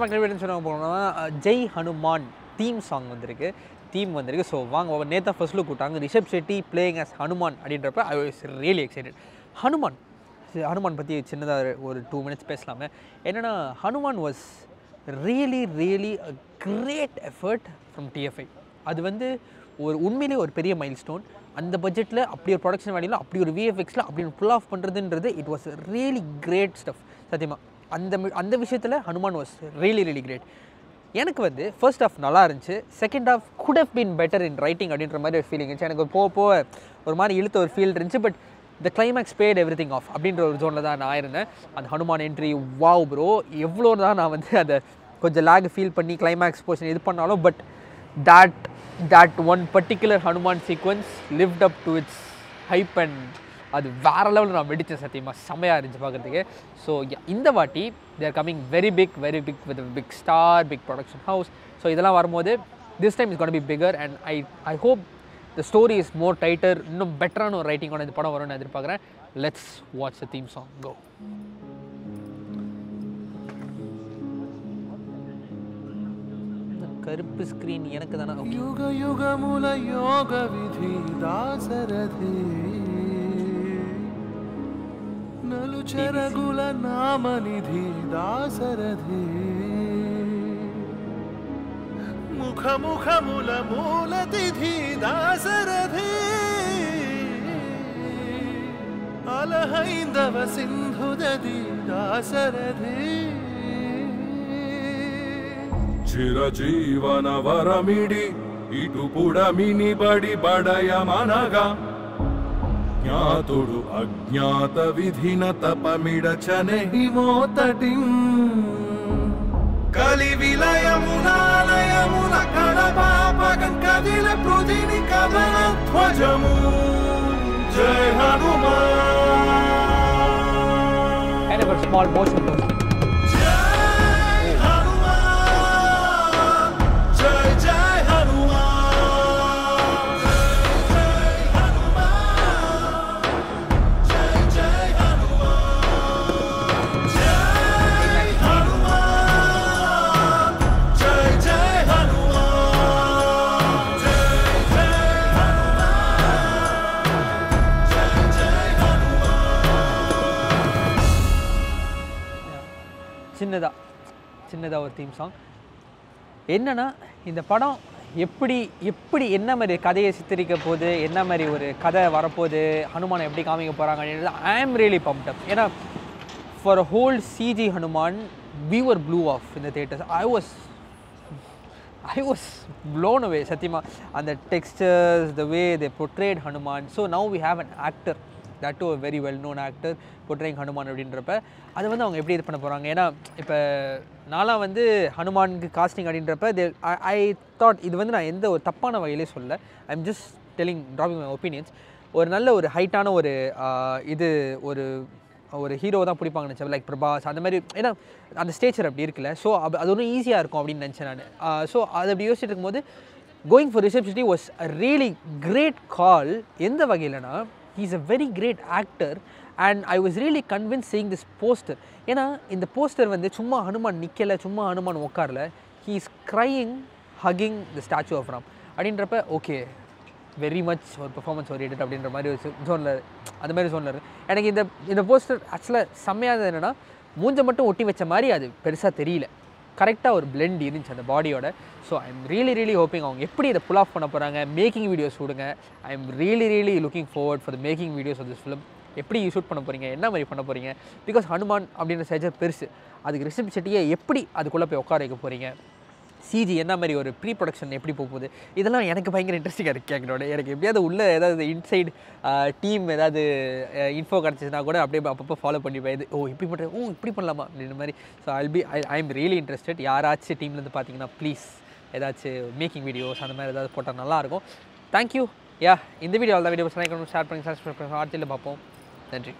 மக்கள் சொன்னாங்க போனோம்னா ஜெய் ஹனுமான் தீம் சாங் வந்திருக்கு. தீம் வந்திருக்கு. ஸோ வாங்க நேத்தா ஃபர்ஸ்ட் லுக் கூட்டாங்க ரிஷப் ஷெட்டி பிளேயிங் அஸ் ஹனுமான் அப்படின்றப்ப I was really excited Hanuman Hanuman பற்றி சின்னதாக ஒரு டூ மினிட்ஸ் பேசலாமே. என்னென்னா Hanuman was really really a great effort from TFI அது வந்து ஒரு உண்மையிலே ஒரு பெரிய மைல் ஸ்டோன் அந்த பட்ஜெட்டில் அப்படி ஒரு ப்ரொடக்ஷன் வேலையில் அப்படி ஒரு விஎஃப்எக்ஸில் அப்படி ஒரு ஆஃப் பண்ணுறதுன்றது it was really great stuff சத்தியமா. அந்த அந்த விஷயத்தில் Hanuman was really really great எனக்கு வந்து ஃபர்ஸ்ட் ஆஃப் நல்லா இருந்துச்சு. Second half could have been better in writing அப்படின்ற மாதிரி ஒரு ஃபீலிங் இருந்துச்சு. எனக்கு போக போக ஒரு மாதிரி இழுத்த ஒரு ஃபீல் இருந்துச்சு. But the climax bad everything off அப்படின்ற ஒரு ஜோனில் தான் நான் இருந்தேன். அந்த ஹனுமான் என்ட்ரி வாவ் ப்ரோ எவ்வளோ தான் நான் வந்து அதை கொஞ்சம் லேக் ஃபீல் பண்ணி கிளைமேக்ஸ் போர்ஷன் இது பண்ணாலும் but that that one particular Hanuman sequence lift up to its hype and அது வேற லெவலில் நான் வெடித்தேன் சத்தியமாக செம்மையாக இருந்துச்சு பார்க்குறதுக்கு. ஸோ இந்த வாட்டி there coming very big very big with big star big production house so இதெல்லாம் வரும்போது this time is gonna be bigger and I I hope the story is more tighter இன்னும் பெட்டரான ஒரு ரைட்டிங்கோட இந்த படம் வரும்னு எதிர்பார்க்குறேன். Let's watch the theme song go கருப்பு ஸ்கிரீன் எனக்கு தானே. யுக யுக மூல யோக விதி தாசரதி. నలు చెరగుల నామనిధి దాసరథి ముఖ ముఖముల మూల తిథి దాసరథి అలహైందవ సింధుదది దాసరథి చిరజీవన వరమిడి ఇటు పుడమిని బడి బడయమనగా జ్ఞాతుడు అజ్ఞాత విధిన తపమిడచనే హిమోతటి కలి విలయమునాలయమున కడపాపగం కదిల పృథిని కదల ధ్వజము జయ Hanuman kind of a small motion சின்னதாக சின்னதாக ஒரு தீம் சாங் என்னன்னா இந்த படம் எப்படி எப்படி என்ன மாதிரி கதையை சித்தரிக்க போகுது என்ன மாதிரி ஒரு கதை வரப்போகுது ஹனுமானை எப்படி காமிக்க போகிறாங்க ஐ ஆம் ரியலி பம்ப்டப் ஏன்னா for whole CG Hanuman viewer blew off இந்த theatres I was I was blown away சத்தியமாக அந்த textures the way they portrayed Hanuman so now we have an actor that too very well known actor portraying Hanuman அப்படின்றப்ப அதை வந்து அவங்க எப்படி இது பண்ண போகிறாங்க ஏன்னா இப்போ நான்லாம் வந்து ஹனுமானுக்கு காஸ்டிங் அப்படின்றப்ப தே ஐ தாட் இது வந்து நான் எந்த ஒரு தப்பான வகையிலே சொல்ல I am just telling dropping my opinions ஒரு நல்ல ஒரு ஹைட்டான ஒரு இது ஒரு ஒரு ஹீரோ தான் பிடிப்பாங்க நினச்சேன். லைக் பிரபாஸ் அந்த மாதிரி ஏன்னா அந்த ஸ்டேச்சர் அப்படி இருக்குல்ல ஸோ அது ஒன்றும் ஈஸியாக இருக்கும் அப்படின்னு நினச்சேன் நான். ஸோ அது அப்படி யோசிச்சுட்டு இருக்கும்போது going for Rishab was a really great call எந்த வகையிலனா is a very great actor and I was really convince seeing this poster ஏன்னா இந்த போஸ்டர் வந்து சும்மா ஹனுமான் நிற்கலை சும்மா Hanuman உட்காரல he is crying hugging the statue of Ram அப்படின்றப்ப ஓகே வெரி மச் ஒரு performance oriented அப்படின்ற மாதிரி ஒரு ஜோனில் அந்த மாதிரி ஜோனில் இருக்குது எனக்கு இந்த இந்த போஸ்டர் ஆக்சுவலாக செம்மையானது என்னென்னா மூஞ்சை மட்டும் ஒட்டி வச்ச மாதிரி அது பெருசாக தெரியல. கரெக்டாக ஒரு பிளெண்ட் இருந்துச்சு அந்த பாடியோட so I am really really hoping அவங்க எப்படி இதை புல் ஆஃப் பண்ண போகிறாங்க மேக்கிங் வீடியோஸ் விடுங்க. I am really really looking forward for the making videos of this film எப்படி ஷூட் பண்ண போகிறீங்க என்ன மாதிரி பண்ண போகிறீங்க பிகாஸ் ஹனுமான் அப்படின்ற சேஜர் பெருசு. அதுக்கு ரிஷப் செட்டியை எப்படி அதுக்குள்ளே போய் உட்கார வைக்க போகிறீங்க சிஜி என்ன மாதிரி ஒரு ப்ரீ ப்ரொடக்ஷன் எப்படி போகுது? இதெல்லாம் எனக்கு பயங்கர இன்ட்ரெஸ்டிங்காக இருக்குது எங்களோட எனக்கு எப்படியாவது உள்ள ஏதாவது இன்சைடு டீம் ஏதாவது இன்ஃபோ கிடச்சிச்சுன்னா கூட அப்படியே அப்பப்போ ஃபாலோ பண்ணி போயிது ஓ இப்படி பண்ணுறது ஓ இப்படி பண்ணலாமா? அப்படின்ற மாதிரி. So I'll be I I am really interested யாராச்சும் டீம்லேருந்து பார்த்தீங்கன்னா ப்ளீஸ் ஏதாச்சும் மேக்கிங் வீடியோஸ் அந்த மாதிரி ஏதாவது போட்டால் நல்லாயிருக்கும் தேங்க்யூ யா இந்த வீடியோ தான் வீடியோ ஷேர் பண்ணி சப்ஸ்கிரைப் பண்ணி அடுத்த பார்ப்போம். நன்றி.